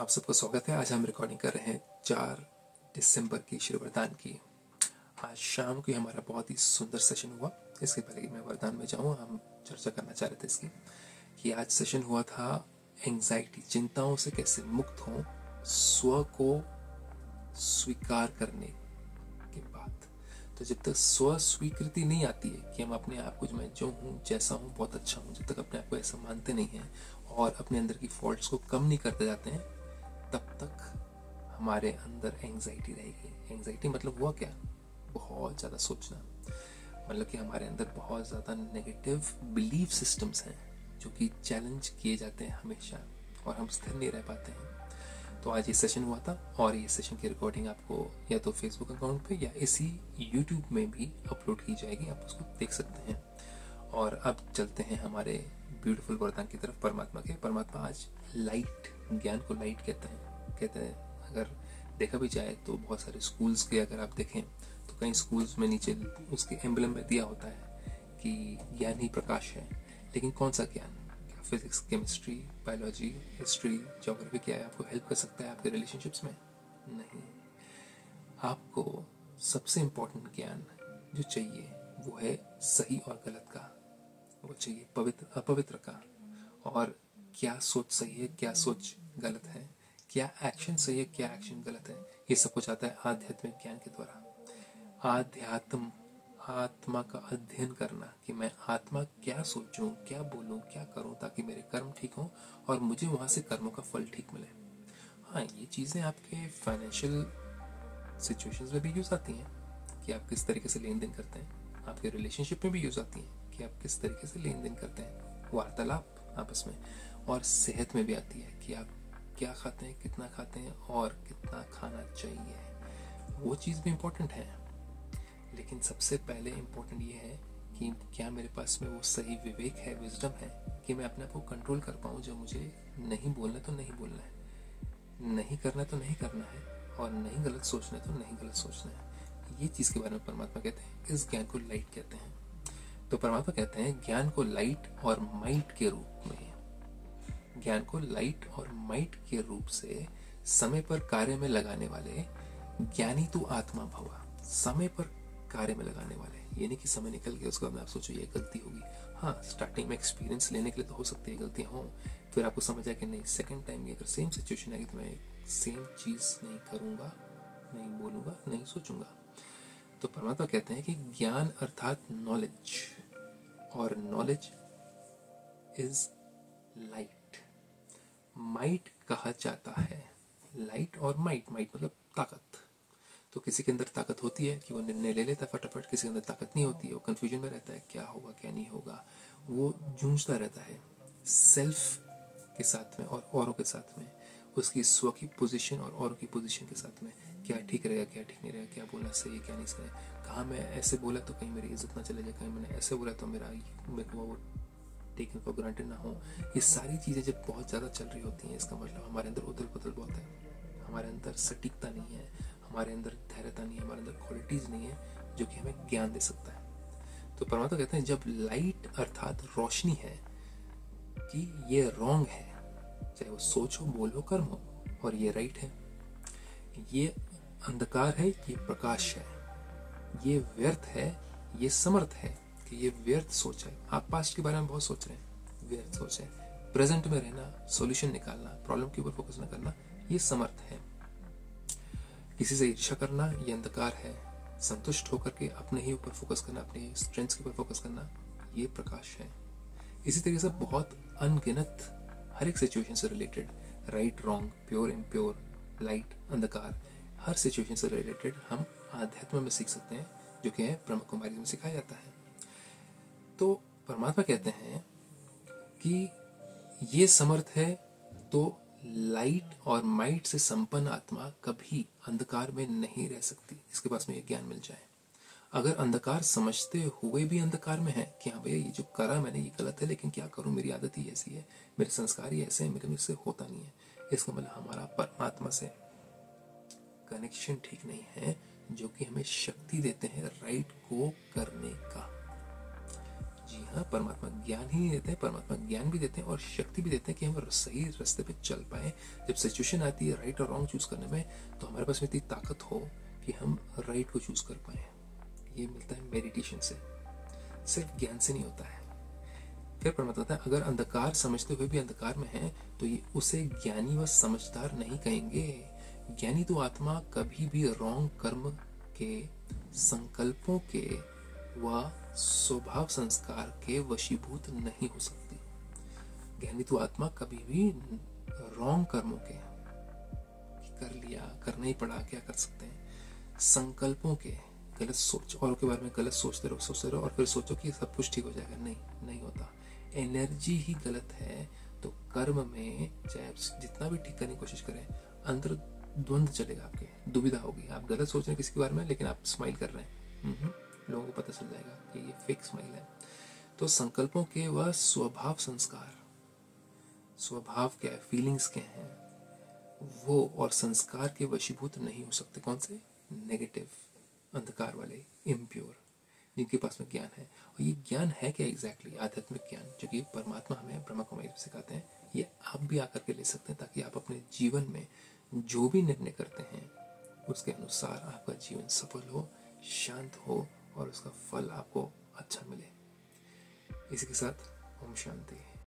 आप सबका स्वागत है। आज हम रिकॉर्डिंग कर रहे हैं चार दिसंबर की श्री वरदान की। आज शाम को हमारा बहुत ही सुंदर सेशन हुआ। इसके पहले मैं वरदान में जाऊँ, हम चर्चा करना चाह रहे थे इसकी कि आज सेशन हुआ था एंजाइटी चिंताओं से कैसे मुक्त हों, स्व को स्वीकार करने के बाद। तो जब तक स्व स्वीकृति नहीं आती है कि हम अपने आप को जो मैं जो हूँ, जैसा हूँ, बहुत अच्छा हूँ, जब तक अपने आप को ऐसा मानते नहीं हैं और अपने अंदर की फॉल्ट्स को कम नहीं करते जाते हैं तब तक हमारे अंदर एंजाइटी रहेगी एंजाइटी मतलब हुआ क्या? बहुत ज़्यादा सोचना। मतलब कि हमारे अंदर बहुत ज़्यादा नेगेटिव बिलीफ सिस्टम्स हैं, जो कि चैलेंज किए जाते हैं हमेशा, और हम स्थिर नहीं रह पाते हैं। तो आज ये सेशन हुआ था, और ये सेशन की रिकॉर्डिंग आपको या तो फेसबुक अकाउंट पे या इसी यूट्यूब में भी अपलोड की जाएगी। आप उसको देख सकते हैं। और अब चलते हैं हमारे ब्यूटीफुल वरदान की तरफ़, परमात्मा के। परमात्मा आज लाइट ज्ञान को लाइट कहते हैं। कहते हैं, अगर देखा भी जाए तो बहुत सारे स्कूल्स के अगर आप देखें तो कई स्कूल्स में नीचे उसके एम्बलम में दिया होता है कि ज्ञान ही प्रकाश है। लेकिन कौन सा ज्ञान? क्या physics chemistry biology history geography क्या है? आपको हेल्प कर सकता है आपके रिलेशनशिप्स में? नहीं। आपको सबसे इम्पोर्टेंट ज्ञान जो चाहिए, वो है सही और गलत का। वो चाहिए पवित्र, अपवित्र का। और क्या सोच सही है, क्या सोच गलत है क्या एक्शन सही है, क्या एक्शन गलत है? ये सब कुछ आता है आध्यात्मिक ज्ञान के द्वारा। आध्यात्म, आत्मा का अध्ययन करना कि मैं आत्मा क्या सोचूं, क्या बोलूँ, क्या करूँ ताकि मेरे कर्म ठीक हों और मुझे वहाँ से कर्मों का फल ठीक मिले। हाँ ये चीज़ें आपके फाइनेंशियल सिचुएशंस में भी यूज़ आती हैं कि आप किस तरीके से लेन देन करते हैं। आपके रिलेशनशिप में भी यूज़ आती हैं कि आप किस तरीके से लेन देन करते हैं। वार्तालाप आपस में और सेहत में भी आती है कि आप क्या खाते हैं, कितना खाते हैं और कितना खाना चाहिए वो चीज़ भी इम्पोर्टेंट है। लेकिन सबसे पहले इम्पोर्टेंट ये है कि क्या मेरे पास में वो सही विवेक है विजडम है, कि मैं अपने आप को कंट्रोल कर पाऊँ? जो मुझे नहीं बोलना तो नहीं बोलना है। नहीं करना तो नहीं करना है और नहीं गलत सोचना है तो नहीं गलत सोचना है। ये चीज़ के बारे में परमात्मा कहते हैं, इस ज्ञान को लाइट कहते हैं। तो परमात्मा कहते हैं, ज्ञान को लाइट और माइट के रूप में। ज्ञान को लाइट और माइट के रूप से समय पर कार्य में लगाने वाले ज्ञानी तो आत्मा भवा। समय पर कार्य में लगाने वाले। यानी कि समय निकल गया, उसके बाद आप सोचो, ये गलती होगी। हाँ स्टार्टिंग में एक्सपीरियंस लेने के लिए तो हो सकती है गलतियाँ हो, फिर आपको समझ आया कि नहीं सेकंड टाइम अगर सेम सिचुएशन आएगी तो मैं सेम चीज़ नहीं करूँगा, नहीं बोलूँगा, नहीं सोचूँगा। तो परमात्मा कहते हैं कि ज्ञान अर्थात नॉलेज और नॉलेज इज़ लाइट माइट कहा जाता है। लाइट और माइट माइट मतलब ताकत। तो किसी के अंदर ताकत होती है कि वो निर्णय ले लेता है फटाफट, किसी के अंदर ताकत नहीं होती है, वो कंफ्यूजन में रहता है, क्या होगा, क्या नहीं होगा। वो जूझता रहता है सेल्फ के साथ में और औरों के साथ में। उसकी स्व की पोजीशन और औरों की पोजीशन के साथ में। क्या ठीक रहेगा, क्या ठीक नहीं रहेगा, क्या बोलना सही है, क्या नहीं सही कहाँ मैं ऐसे बोला तो कहीं मेरी इज़्ज़त ना चले जाए, कहीं मैंने ऐसे बोला तो मेरा मेरे को वो टेकन फॉर ग्रांटेड ना हो। ये सारी चीज़ें जब बहुत ज़्यादा चल रही होती हैं, इसका मतलब हमारे अंदर उथल पुथल बहुत है। हमारे अंदर सटीकता नहीं है, हमारे अंदर धैर्यता नहीं है, हमारे अंदर क्वालिटीज़ नहीं है, जो कि हमें ज्ञान दे सकता है। तो परमात्मा कहते हैं, जब लाइट अर्थात रोशनी है कि ये रॉन्ग है, चाहे वो सोच बोल कर्म हो, और ये राइट है, ये अंधकार है, ये प्रकाश है, ये व्यर्थ है, ये समर्थ है कि ये व्यर्थ सोच है। आप पास्ट के बारे में बहुत सोच रहे हैं। व्यर्थ सोच है। प्रेजेंट में रहना सॉल्यूशन निकालना प्रॉब्लम के ऊपर फोकस न करना, ये समर्थ है। किसी से ईर्षा करना, ये अंधकार है। संतुष्ट होकर के अपने ही ऊपर फोकस करना, अपने स्ट्रेंथ्स के ऊपर फोकस करना, ये प्रकाश है। इसी तरीके से बहुत अनगिनत, हर एक सिचुएशन से related right wrong pure impure light अंधकार, हर सिचुएशन से रिलेटेड हम आध्यात्म में सीख सकते हैं, जो कि है ब्रह्म कुमारी में सिखाया जाता है। तो परमात्मा कहते हैं कि ये समर्थ है तो लाइट और माइट से संपन्न आत्मा कभी अंधकार में नहीं रह सकती। इसके पास में ये ज्ञान मिल जाए। अगर अंधकार समझते हुए भी अंधकार में है, कि हाँ भैया, ये जो करा मैंने, ये गलत है, लेकिन क्या करूँ? मेरी आदत ही ऐसी है। मेरे संस्कार ही ऐसे हैं, मेरे मुझसे होता नहीं है। इसका मतलब हमारा परमात्मा से कनेक्शन ठीक नहीं है, जो कि हमें शक्ति देते हैं राइट को करने का। जी हाँ परमात्मा ज्ञान ही देते हैं, परमात्मा ज्ञान भी देते हैं और शक्ति भी देते हैं कि हम सही रास्ते पे चल पाए। जब सिचुएशन आती है राइट और रॉन्ग चूज़ करने में तो हमारे पास में इतनी ताकत हो कि हम राइट को चूज़ कर पाए। ये मिलता है मेडिटेशन से। सिर्फ़ ज्ञान से नहीं होता है। फिर परमात्मा है, अगर अंधकार समझते हुए भी अंधकार में है तो ये उसे ज्ञानी व समझदार नहीं कहेंगे। ज्ञानी तो आत्मा कभी भी रॉन्ग कर्म के, संकल्पों के व स्वभाव संस्कार के वशीभूत नहीं हो सकती। तो आत्मा कभी भी रॉन्ग कर्मों के कर लिया करना ही पड़ा क्या कर सकते हैं? संकल्पों के गलत सोच और के बारे में गलत सोचते रहो सोचते रहो और फिर सोचो कि सब कुछ ठीक हो जाएगा। नहीं नहीं होता। एनर्जी ही गलत है तो कर्म में चाहे आप जितना भी ठीक करने की कोशिश करें अंदर द्वंद चलेगा आपके। दुविधा होगी। आप गलत सोच रहे हैं किसी के बारे में लेकिन आप स्माइल कर रहे हैं। हम्म, लोगों को पता चल जाएगा कि ये फेक स्माइल है। तो संकल्पों के वह स्वभाव संस्कार, स्वभाव क्या है फीलिंग्स क्या हैं, वो और संस्कार के वशीभूत नहीं हो सकते। कौन से? नेगेटिव अंधकार वाले इम्प्योर जिनके पास में ज्ञान है। और ये ज्ञान है क्या एग्जैक्टली exactly? आध्यात्मिक ज्ञान जो कि परमात्मा हमें ब्रह्मा कुमारी सिखाते हैं। ये आप भी आकर के ले सकते हैं ताकि आप अपने जीवन में जो भी निर्णय करते हैं, उसके अनुसार आपका जीवन सफल हो, शांत हो और उसका फल आपको अच्छा मिले। इसी के साथ ओम शांति।